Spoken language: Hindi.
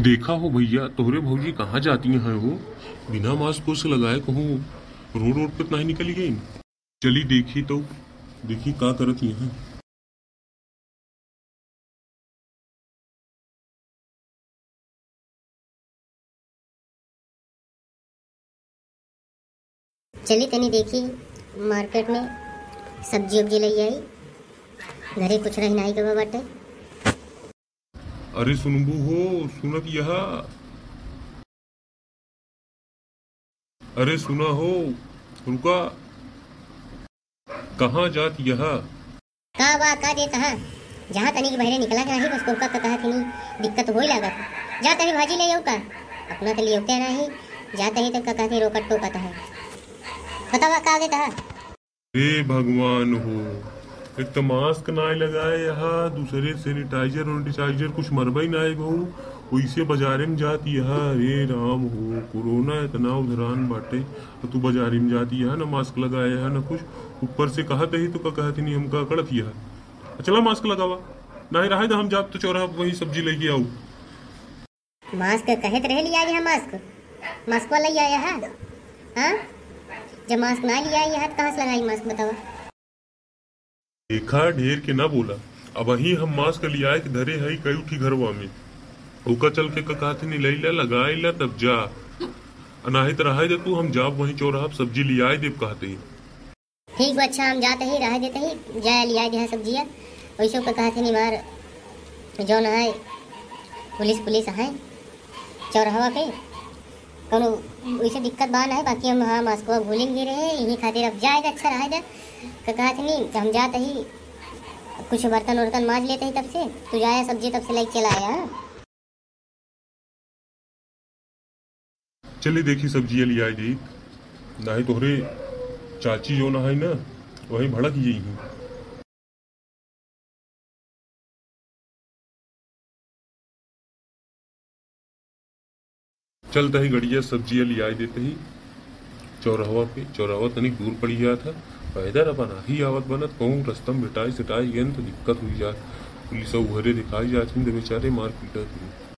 देखा हो भैया, तोहरे भौजी कहाँ जाती हैं, हो बिना मास्क उस्क लगाए कहूँ रोड रोड पे तो नहीं निकली गई। चली देखी तो देखी का करत यहाँ चली तनी देखी, मार्केट में सब्ज़ी उब्जी ले आई। घरे कुछ रही नहीं के बाटे। अरे सुनबू हो सुनत यह। अरे सुना हो रुका कहाँ जात यह? का बा का दे कहा? जहाँ तनी के बहरे निकला के नहीं बस कोका का कहा थी दिक्कत हो लागत। जा तनी भाजी ले का? अपना लिए होते नहीं जा तनी तक का कहते रोकट टोकत है। बतावा का दे कहा? हे भगवान हो एक तो मास्क ना लगाए, यहाँ दूसरे सैनिटाइजर वैनिटाइजर कुछ मरबई ना है बहू। वैसे बाजारे में जाती है रे राम हो, कोरोना इतना उधरान बाटे। तो तू बाजारे में जाती है ना मास्क लगाए है ना कुछ। ऊपर से कहते ही तो का कहती नहीं हमका कड़त है चला मास्क लगावा। नहीं रहा तो हम जात तो चौराहा वही सब्ज़ी लेके आऊ मास्क कहत रहे लिया यहाँ मास्क मास्क वाला ही आया है? हाँ? जब मास्क ना लिया यहाँ तो कहाँ से लगाई मास्क बतावा देखा, ढेर के ना बोला। अब वही हम मास्क लिया के धरे है, कई उठी घरवा में। ओका चल के का कहते नहीं लई ला तब जा। अनाहित रहा दे तू, हम जाब वही चौराहा सब्ज़ी लियाए देव कहते ही। ठीक बा अच्छा हम जाते ही, रह देते ही जाए लिया दे सब्जिया वैसे का कहते नहीं मार जौन है, पुलिस पुलिस है चौराहा पे कोनो वैसे दिक्कत बा ना है, बाकी हम हाँ मास्क भूलेंगे रहे यही खातिर अब जाएगा अच्छा रहेगा का कहते नहीं तो हम जाते ही, कुछ बर्तन वर्तन माज लेते ही तब से, तू जाया, सब्ज़ी तब से लेके चला आया हाँ? चले देखी सब्ज़ियाँ लियाए दी नहीं तोहरे चाची जो ना है ना, वही भड़क यही हूँ। चलता ही गड़िया, सब्ज़ियाँ लिया देते ही। चौराहवा पे चौराहवा तनिक दूर पड़ी गया था। पैदल अपन ही आवत बनत, कहूँ रस्तम बिटाई, सिटाई गन तो दिक्कत हुई जात। पुलिस उभरे दिखाई जाती बेचारे मार हुई